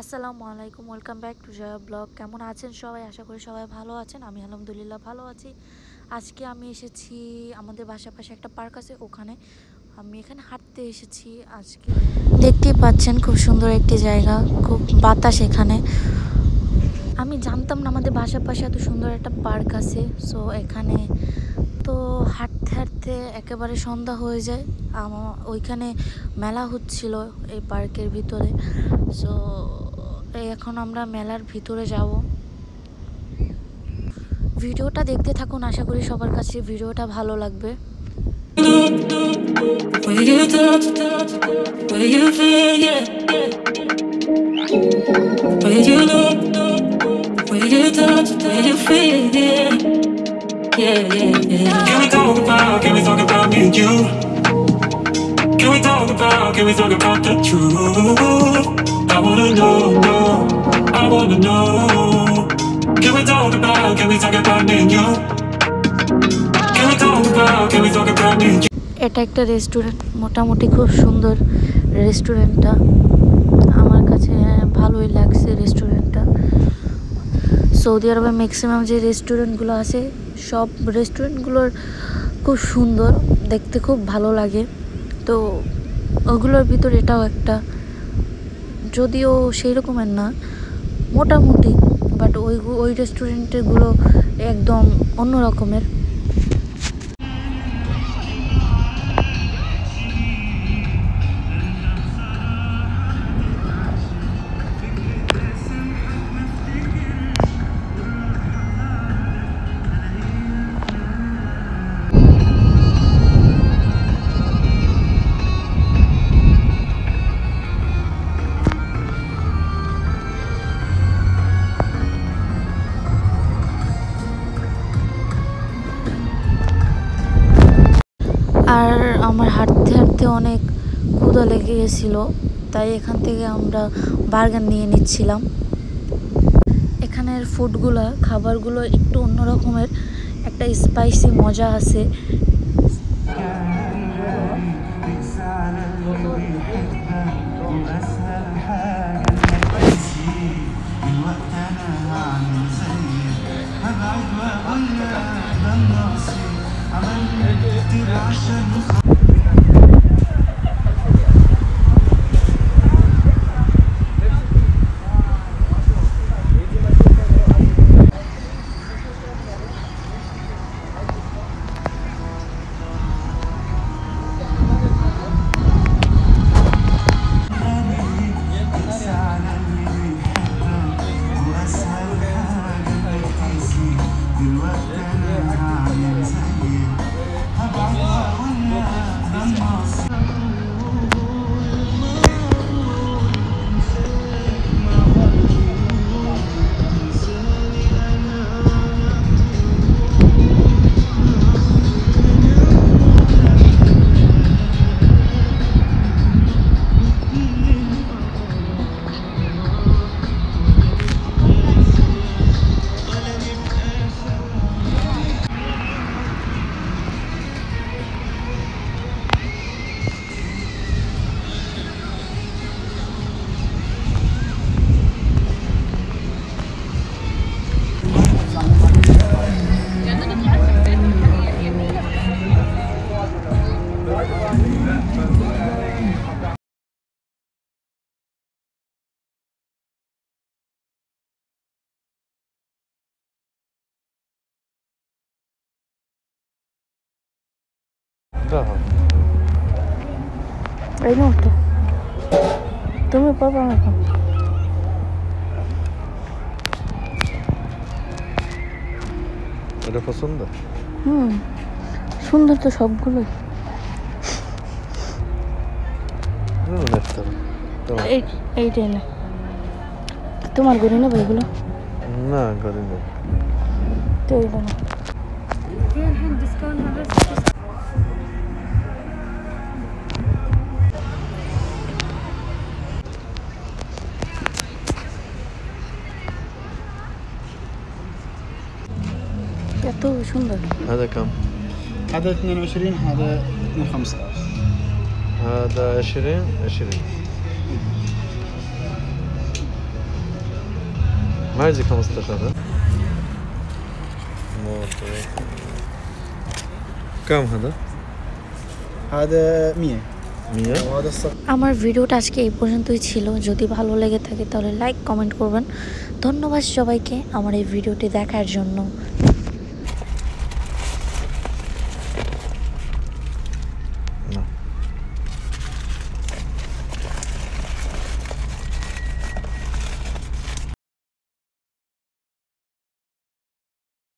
আসসালামু আলাইকুম, welcome back to Jaya blog. কেমন আছেন সবাই? আশা করি সবাই ভালো আছেন। আমি আলহামদুলিল্লাহ ভালো আছি। আজকে আমি এসেছি, আমাদের বাসার পাশে একটা পার্ক আছে, ওখানে আমি এখানে হাঁটতে এসেছি। আজকে দেখতেই পাচ্ছেন খুব সুন্দর একটি জায়গা, খুব বাতাস এখানে। আমি জানতাম না আমাদের বাসার পাশে এত সুন্দর একটা পার্ক আছে সো এখানে তো হাঁটতে হাঁটতে একেবারে সন্ধ্যা হয়ে যায়। আমার ওইখানে মেলা হচ্ছিল এই পার্কের ভিতরে সো এখন আমরা মেলার ভিতরে যাব। ভিডিওটা দেখতে থাকুন, আশা করি সবার কাছে ভিডিওটা ভালো লাগবে। Wanna know, know, I wanna know. Can we talk about, can we talk about me and you? Can we talk about, can we talk about me and you? এটা একটা রেস্টুরেন্ট মোটামুটি খুব সুন্দর রেস্টুরেন্টটা আমার কাছে ভালোই লাগছে রেস্টুরেন্টটা সৌদি আরবে ম্যাক্সিমাম যে রেস্টুরেন্টগুলো আছে সব রেস্টুরেন্টগুলোর খুব সুন্দর দেখতে খুব ভালো লাগে তো ওগুলোর ভিতর এটাও একটা যদিও সেই রকমের না মোটামুটি বাট ওই ওই রেস্টুরেন্টেরগুলো একদম অন্য রকমের আর আমার হাঁটতে হাঁটতে অনেক ক্ষুধা লেগে গেছিল, তাই এখান থেকে আমরা বার্গার নিয়ে নিচ্ছিলাম। এখানের ফুডগুলো, খাবারগুলো একটু অন্য রকমের, একটা স্পাইসি মজা আছে। Amen. এই মুহূর্তে তুমি পাবা এখন এটা পছন্দ হুম সুন্দর তো সবগুলোই এইটাই না তোমার গড়ি নেব এগুলো না করি না তো এইটা না এত সুন্দর هذا كم؟ هذا 22 هذا 15 هذا 20 20 ما يجي 15 هذا موضوع. كم هذا؟ هذا 100 100 وهذا الصف আমার ভিডিওটা আজকে এই পর্যন্তই ছিল যদি ভালো লেগে থাকে তাহলে লাইক কমেন্ট করবেন ধন্যবাদ সবাইকে আমার এই ভিডিওটি দেখার জন্য